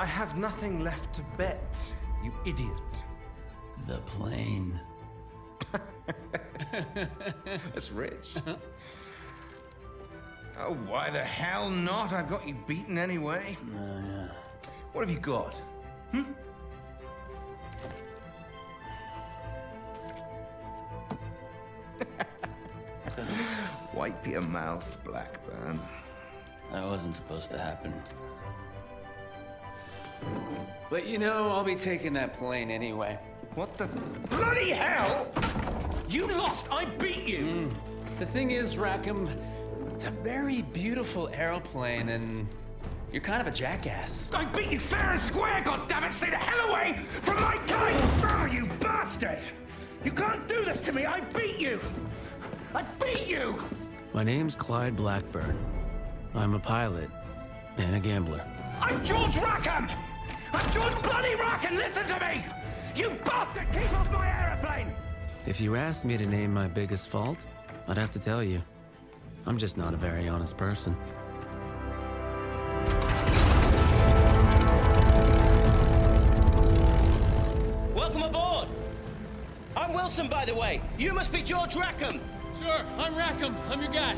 I have nothing left to bet, you idiot. The plane. That's rich. oh, why the hell not? I've got you beaten anyway. Oh, yeah. What have you got? Hmm? Wipe your mouth, Blackburn. That wasn't supposed to happen. But you know, I'll be taking that plane anyway. What the bloody hell? You lost. I beat you. Hmm. The thing is, Rackham, it's a very beautiful aeroplane, and you're kind of a jackass. I beat you fair and square. God damn it! Stay the hell away from my kite! Oh, you bastard! You can't do this to me. I beat you. I beat you. My name's Clyde Blackburn. I'm a pilot and a gambler. I'm George Rackham. I'm George bloody Rackham. Listen to me. You bastard! Keep off my aeroplane. If you asked me to name my biggest fault, I'd have to tell you. I'm just not a very honest person. Welcome aboard! I'm Wilson, by the way. You must be George Rackham. Sure, I'm Rackham. I'm your guy.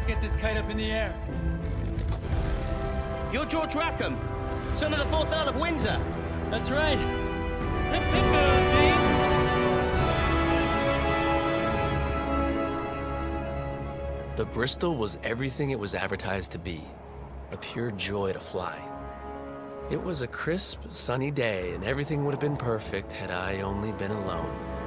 Let's get this kite up in the air. You're George Rackham, son of the fourth Earl of Windsor. That's right. Hip, hip, Dean. The Bristol was everything it was advertised to be a pure joy to fly. It was a crisp, sunny day, and everything would have been perfect had I only been alone.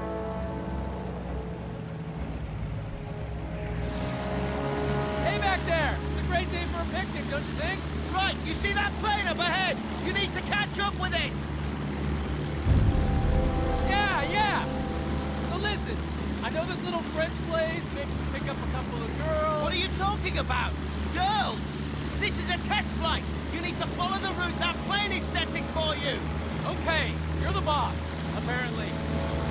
See that plane up ahead? You need to catch up with it. Yeah, yeah! So listen, I know this little French place, maybe we pick up a couple of girls. What are you talking about? Girls! This is a test flight. You need to follow the route that plane is setting for you. Okay, you're the boss, apparently.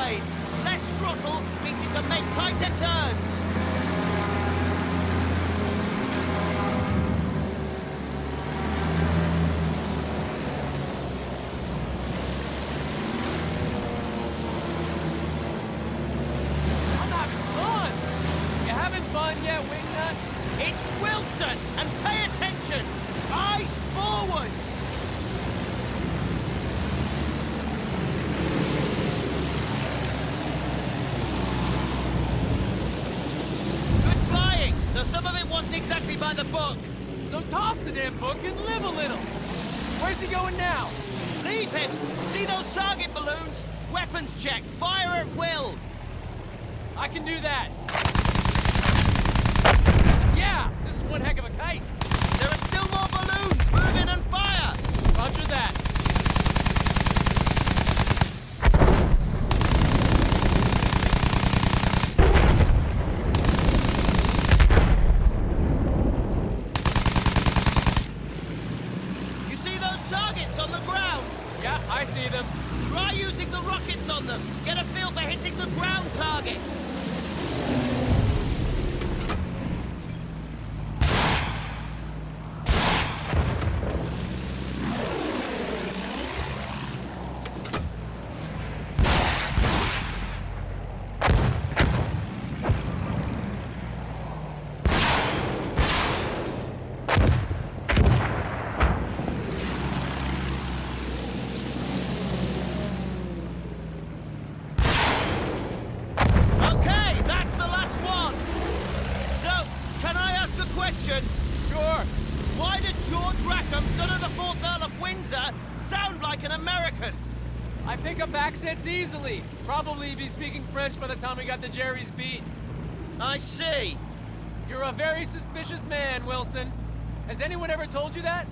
Less throttle means you can make tighter turns. I'm having fun. You having fun yet, Wingnut? It's Wilson, and pay attention! Eyes forward! Good flying, though some of it wasn't exactly by the book. So toss the damn book and live a little. Where's he going now? Leave him! See those target balloons? Weapons check, fire at will! I can do that. Yeah, this is one heck of a kite. There are still more balloons! Move in and fire! Roger that. You see those targets on the ground? Yeah, I see them. Try using the rockets on them. Get a feel for hitting the ground targets. Windsor sound like an American. I pick up accents easily. Probably be speaking French by the time we got to Jerry's beat. I see. You're a very suspicious man, Wilson. Has anyone ever told you that?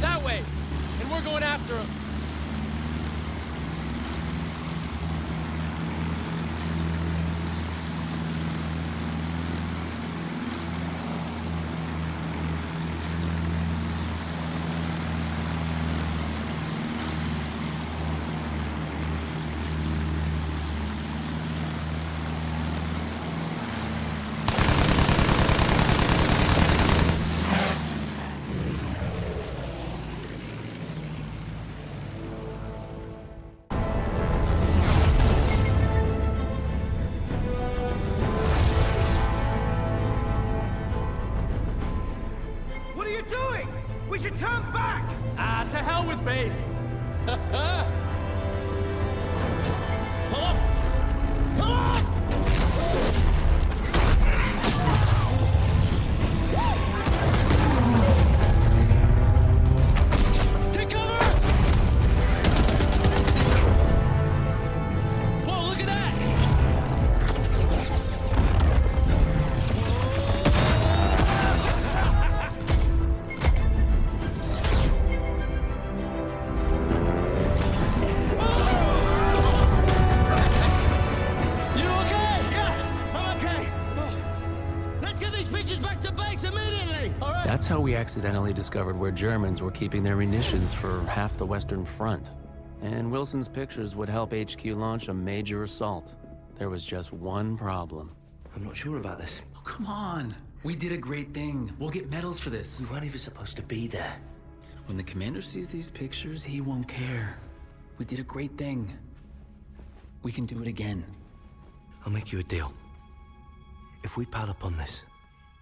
That way. And we're going after him. That's how we accidentally discovered where Germans were keeping their munitions for half the Western Front. And Wilson's pictures would help HQ launch a major assault. There was just one problem. I'm not sure about this. Oh, come on. We did a great thing. We'll get medals for this. We weren't even supposed to be there. When the commander sees these pictures, he won't care. We did a great thing. We can do it again. I'll make you a deal. If we pile up on this,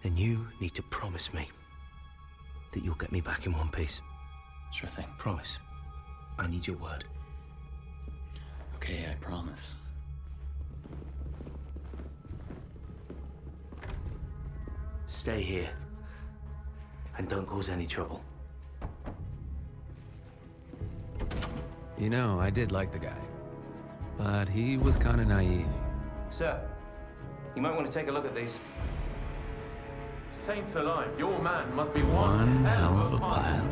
then you need to promise me that you'll get me back in one piece. Sure thing. Promise. I need your word. Okay, I promise. Stay here. And don't cause any trouble. You know, I did like the guy. But he was kind of naive. Sir, you might want to take a look at these. Saints alive, your man must be one, one hell of a pilot.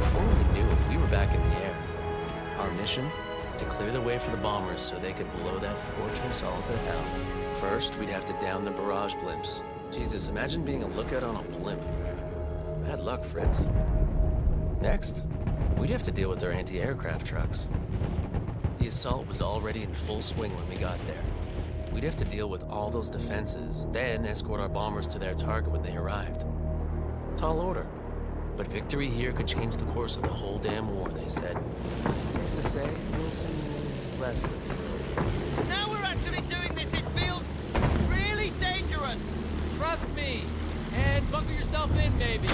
Before we knew it, we were back in the air. Our mission? To clear the way for the bombers so they could blow that fortress all to hell. First, we'd have to down the barrage blimps. Jesus, imagine being a lookout on a blimp. Bad luck, Fritz. Next, we'd have to deal with their anti-aircraft trucks. The assault was already in full swing when we got there. We'd have to deal with all those defenses, then escort our bombers to their target when they arrived. Tall order. But victory here could change the course of the whole damn war, they said. Safe to say, Wilson is less than thrilled. Now we're actually doing this, it feels really dangerous. Trust me. And buckle yourself in, maybe.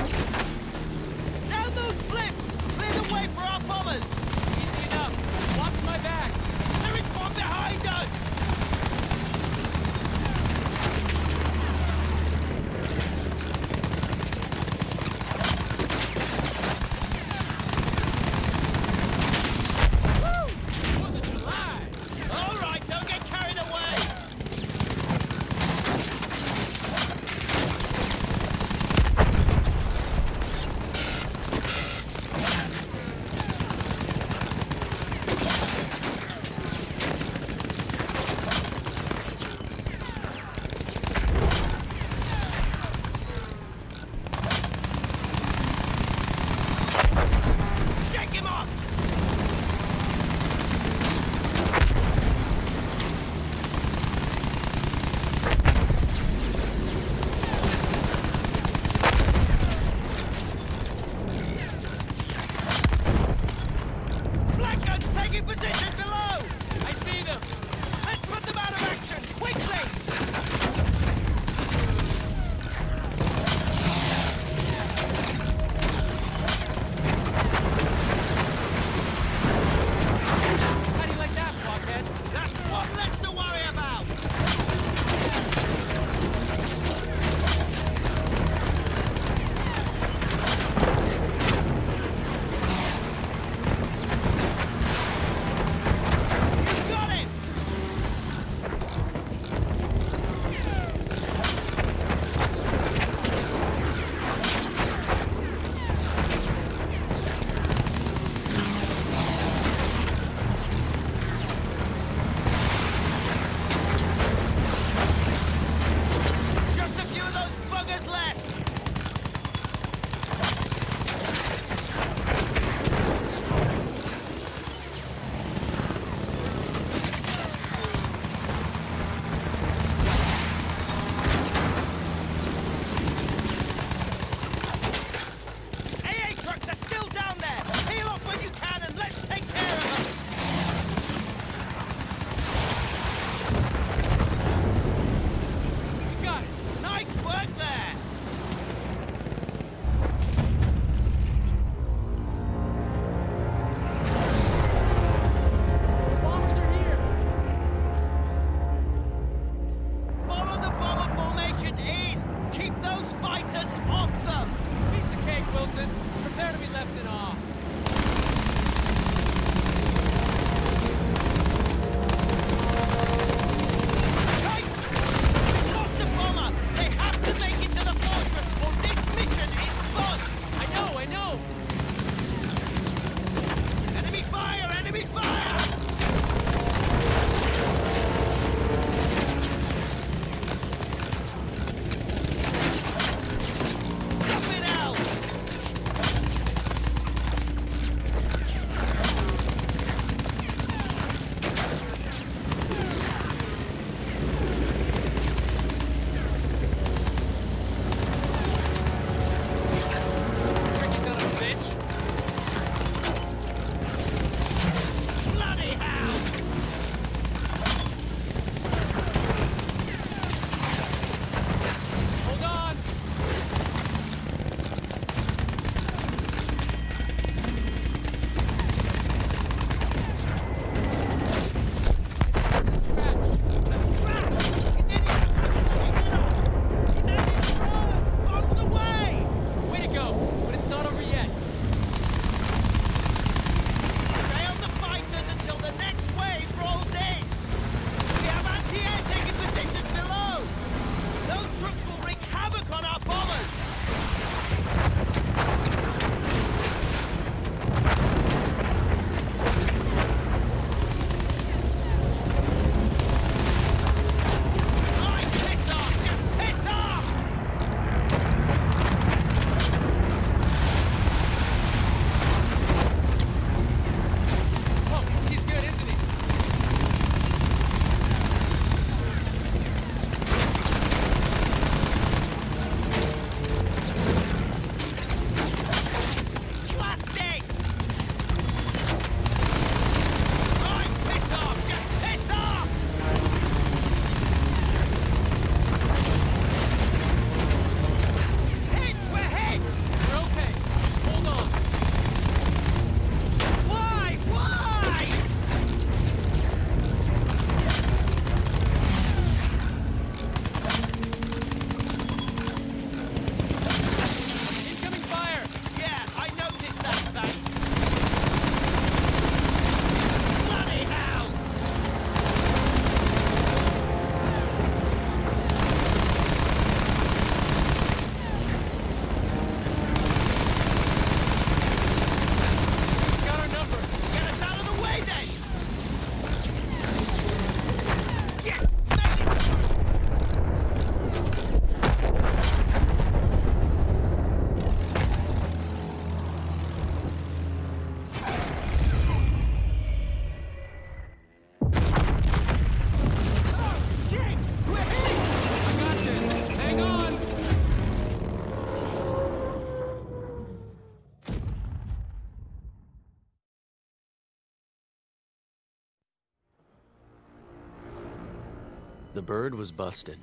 Bird was busted.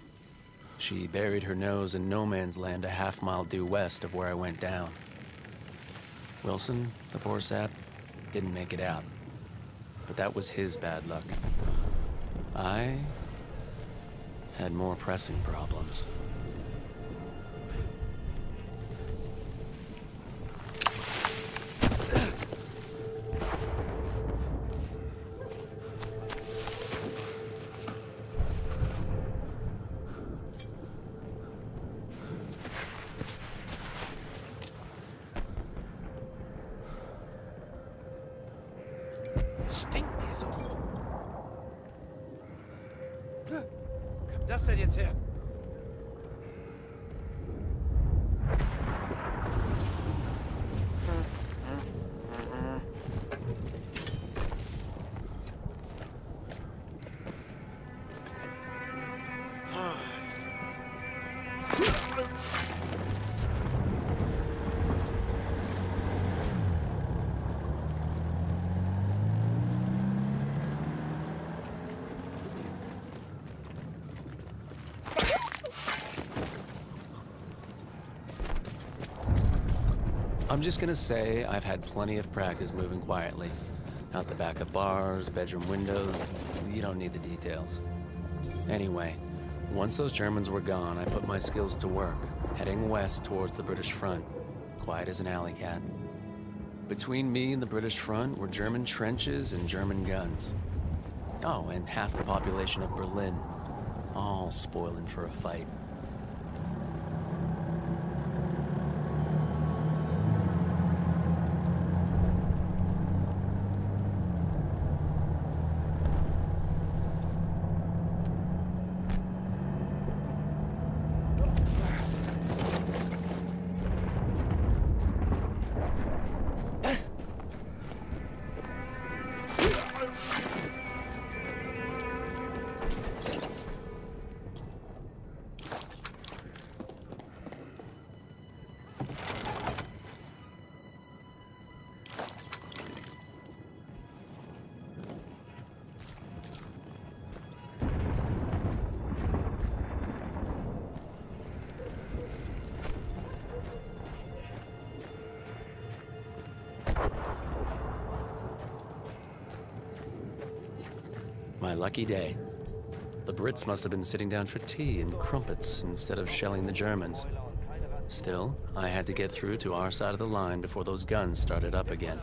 She buried her nose in no man's land a half mile due west of where I went down. Wilson, the poor sap, didn't make it out. But that was his bad luck. I had more pressing problems. I'm just gonna say I've had plenty of practice moving quietly. Out the back of bars, bedroom windows, you don't need the details. Anyway, once those Germans were gone, I put my skills to work, heading west towards the British front, quiet as an alley cat. Between me and the British front were German trenches and German guns. Oh, and half the population of Berlin, all spoiling for a fight. My lucky day. The Brits must have been sitting down for tea and crumpets instead of shelling the Germans. Still, I had to get through to our side of the line before those guns started up again.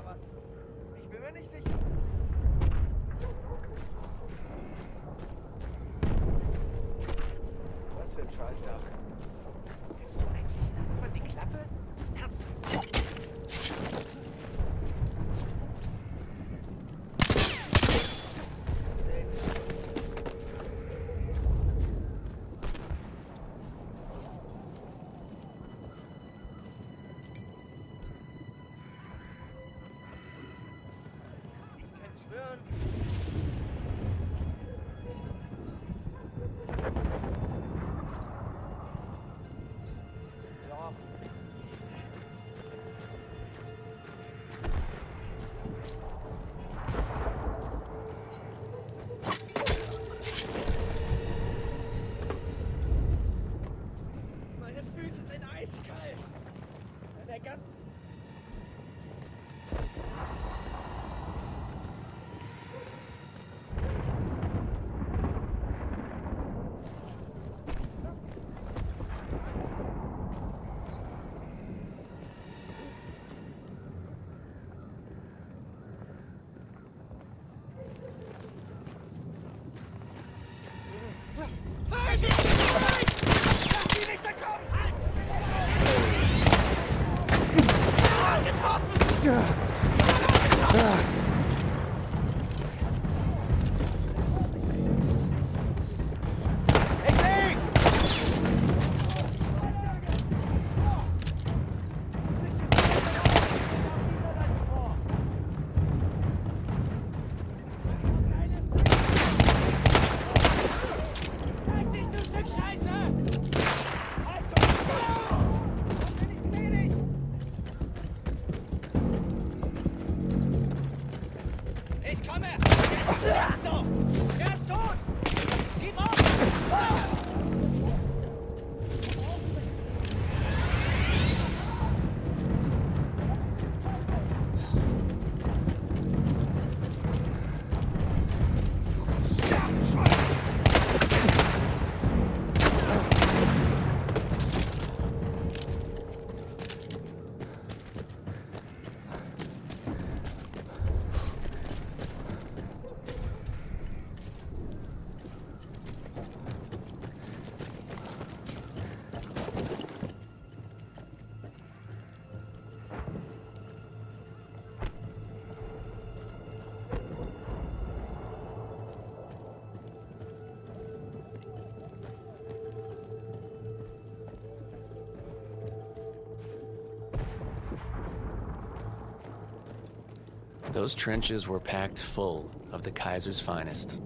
Those trenches were packed full of the Kaiser's finest.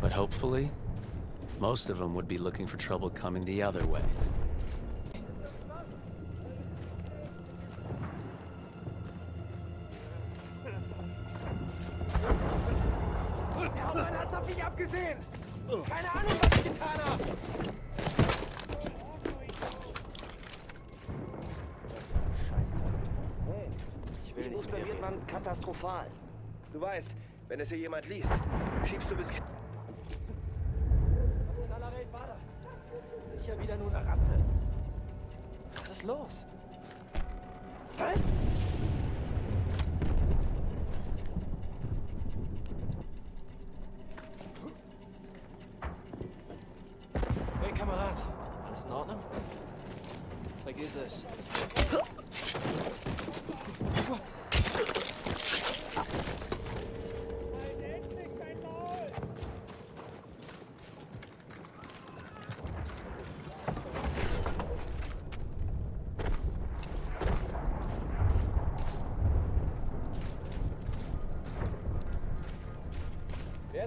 But hopefully, most of them would be looking for trouble coming the other way. Sicher wieder nur eine Ratte. Was ist los? Hä? Hey Kamerad, alles in Ordnung? Vergiss es.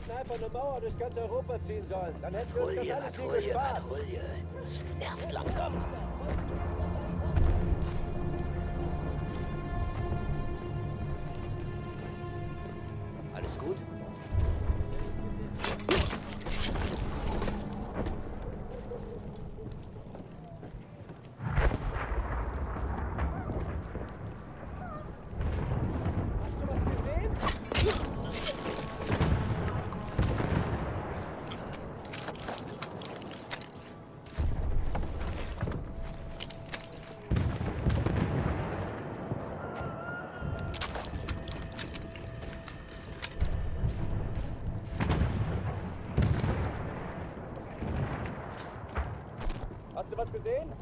Einfach eine Mauer durch ganz Europa ziehen sollen. Dann hätten wir uns das alles hier gespart. Patrouille. Das nervt langsam. Gesehen?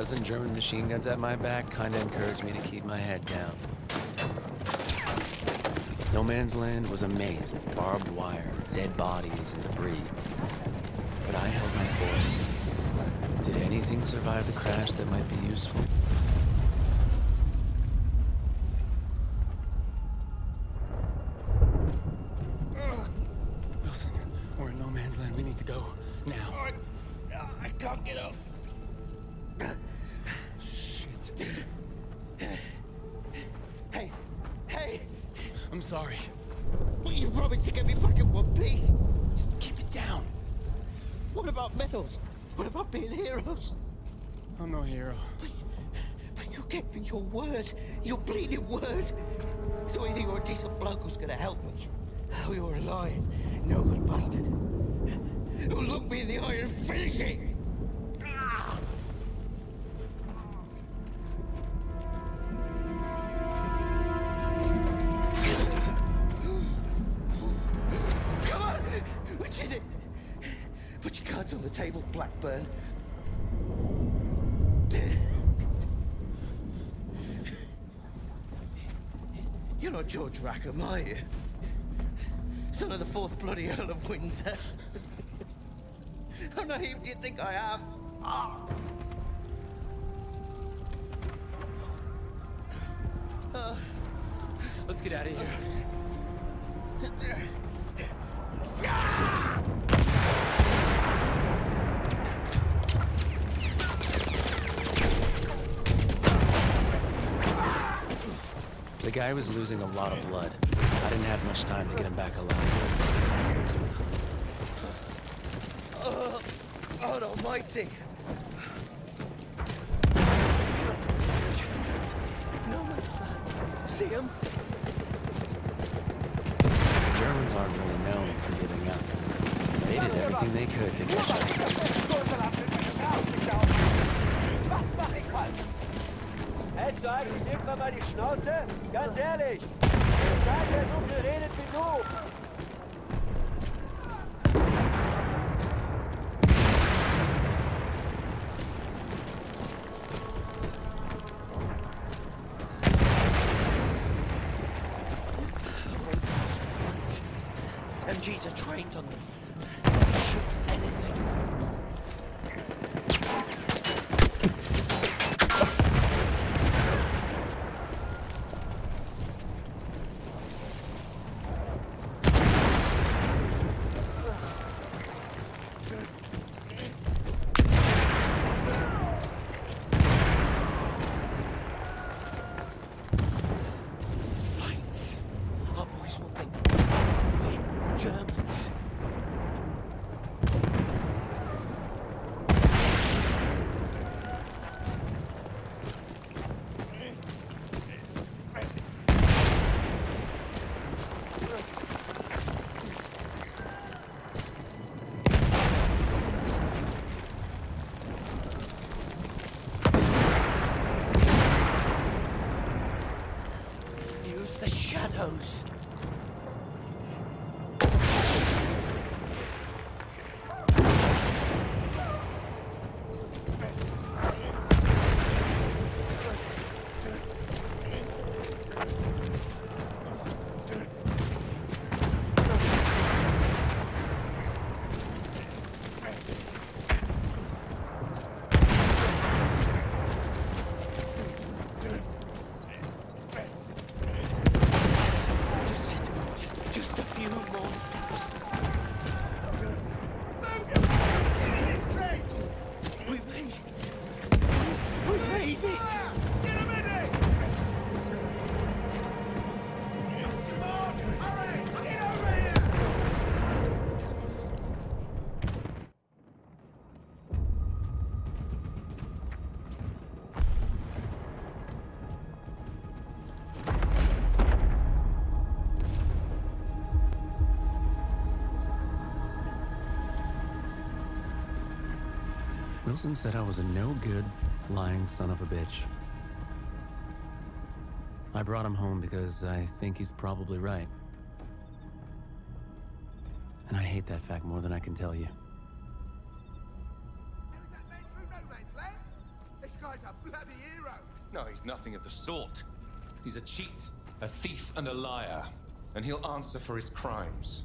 Dozen German machine guns at my back kinda encouraged me to keep my head down. No Man's Land was a maze of barbed wire, dead bodies, and debris. But I held my course. Did anything survive the crash that might be useful? Wilson, we're in no man's land. We need to go now. I can't get up. Sorry. Will you promise to get me back in one piece? Just keep it down. What about medals? What about being heroes? I'm no hero. But you gave me your word, your bleeding word. So either you're a decent bloke who's gonna help me, or you're a lying, no good bastard. Who'll look me in the eye and finish it! You're not George Rackham, are you? Son of the fourth bloody Earl of Windsor. How naive do you think I am? Uh, Let's get out of here. The guy was losing a lot of blood. I didn't have much time to get him back alive. Oh, God almighty! No man's land. See him? Germans aren't really known for giving up. They did everything they could to catch us. Hältst du eigentlich irgendwann mal die Schnauze? Ganz ehrlich. So viel redet wie du. Wilson said I was a no good, lying son of a bitch. I brought him home because I think he's probably right. And I hate that fact more than I can tell you. This guy's a bloody hero. No, he's nothing of the sort. He's a cheat, a thief, and a liar. And he'll answer for his crimes.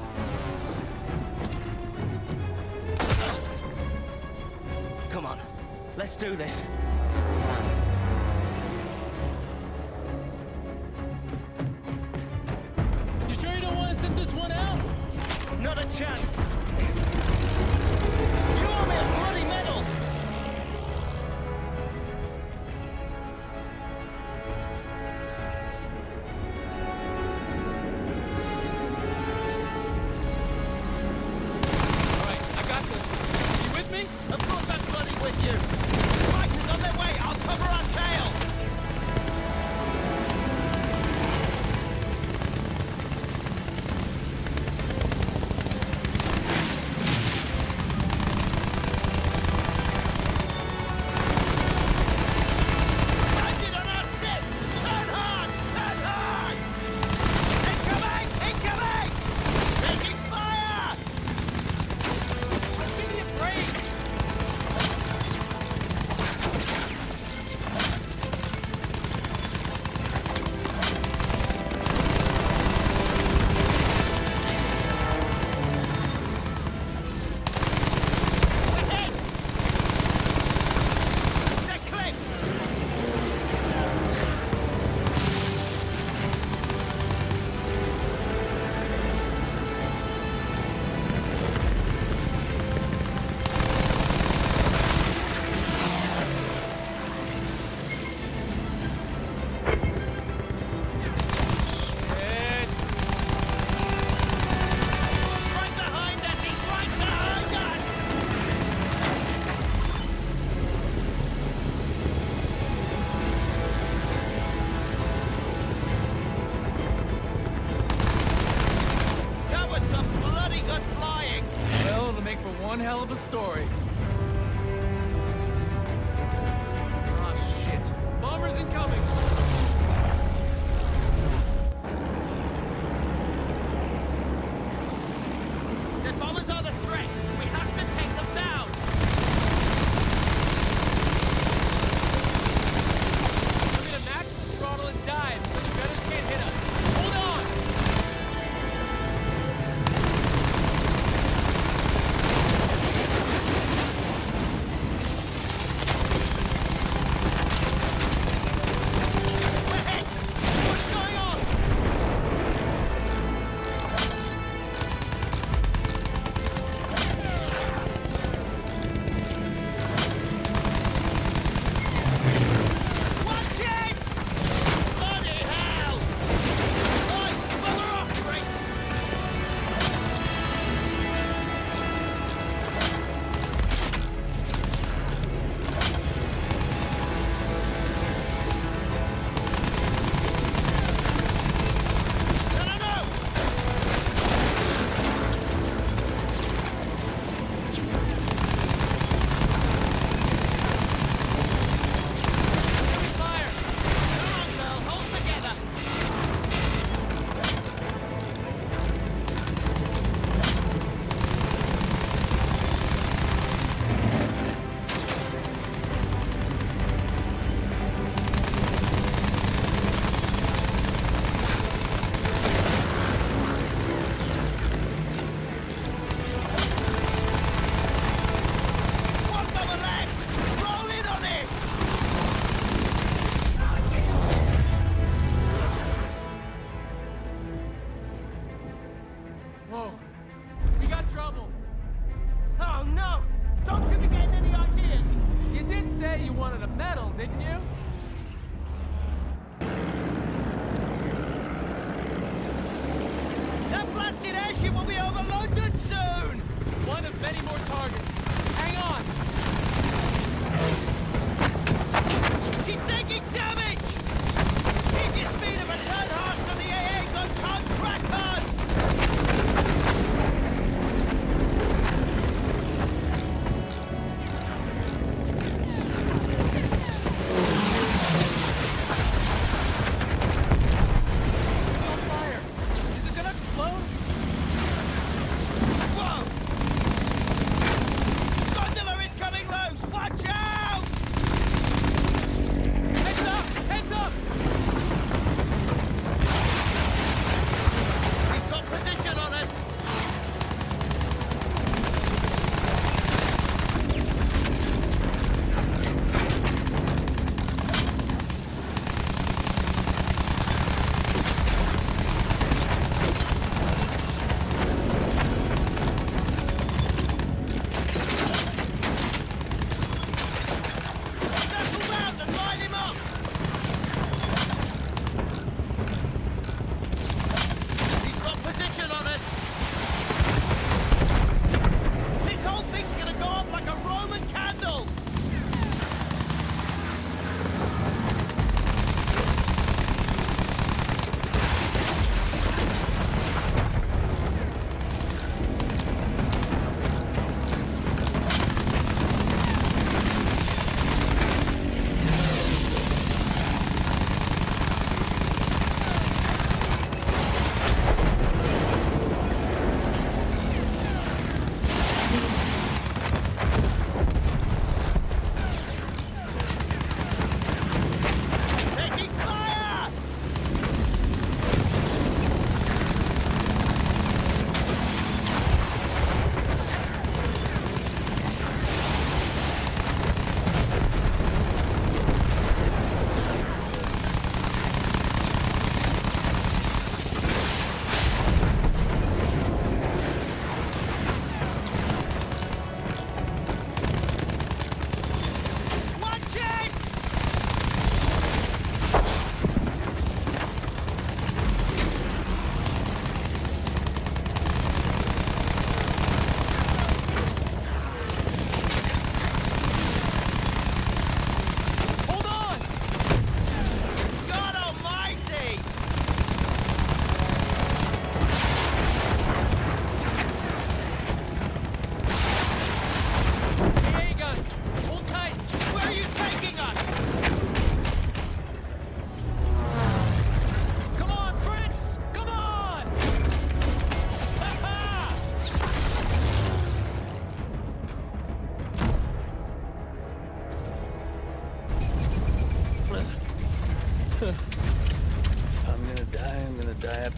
Let's do this.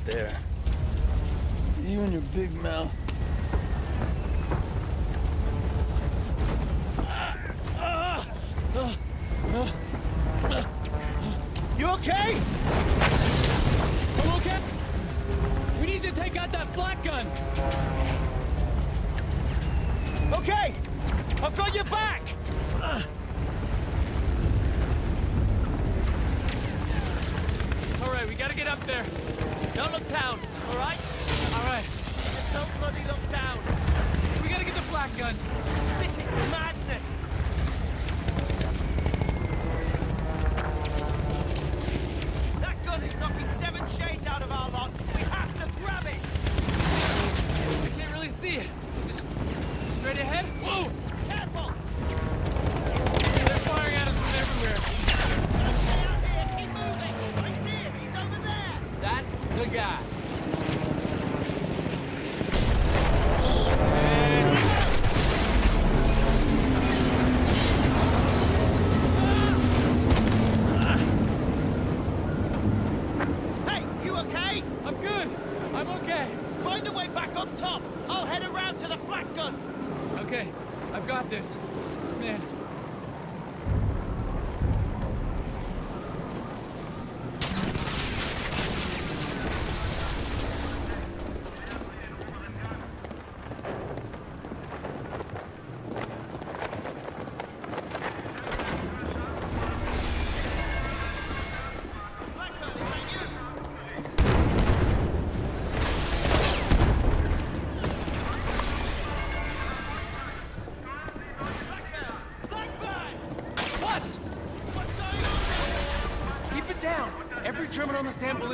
there. You and your big mouth. Gun! Okay, I've got this. Man,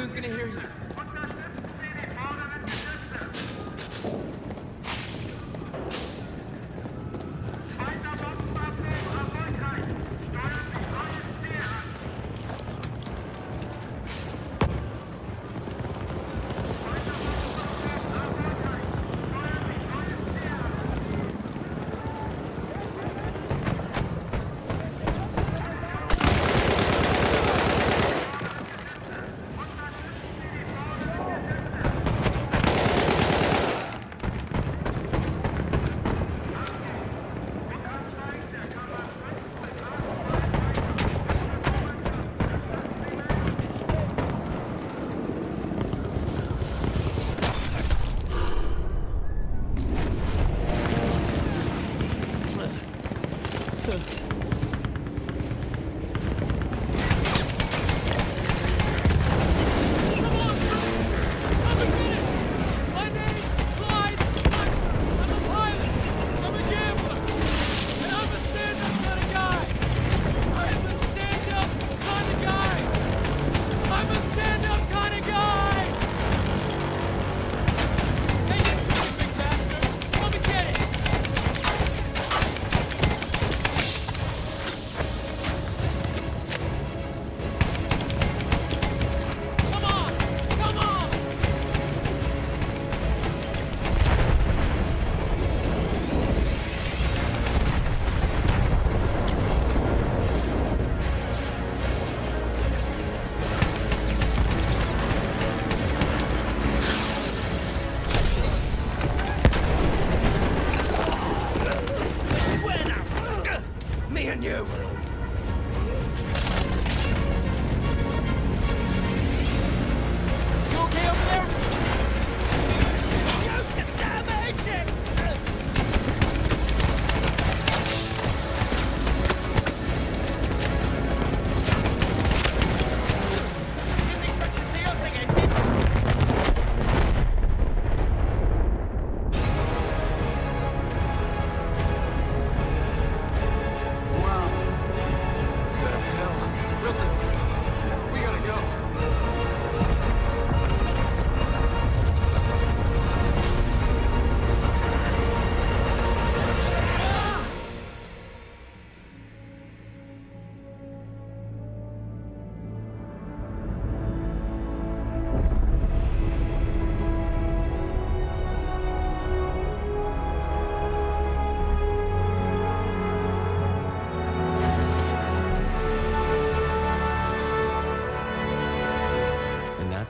everyone's gonna hear